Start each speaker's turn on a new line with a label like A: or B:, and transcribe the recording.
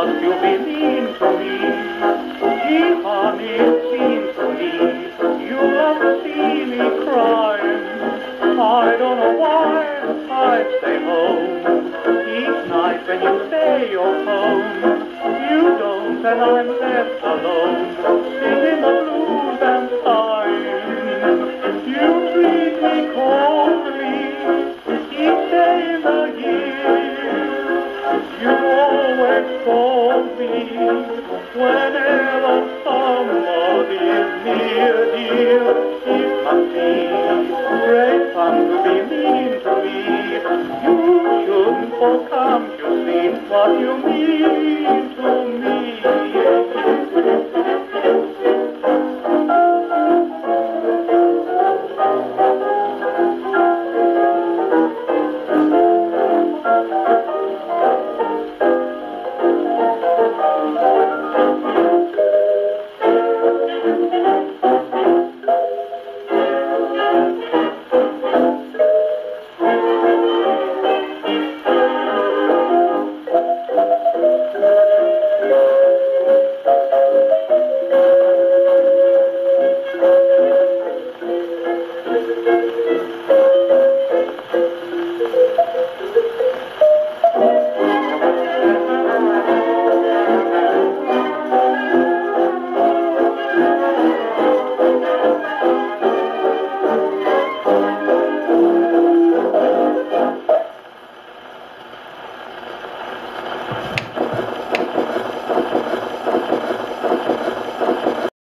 A: Must you be mean to me? If I'm mean to me, you have seen me cry. I don't know why I stay home each night when you say you're home. You don't, and I'm left alone. Call me whenever somebody is near, dear. It must be to be mean to me. You shouldn't, for what you mean to me.